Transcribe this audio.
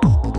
you.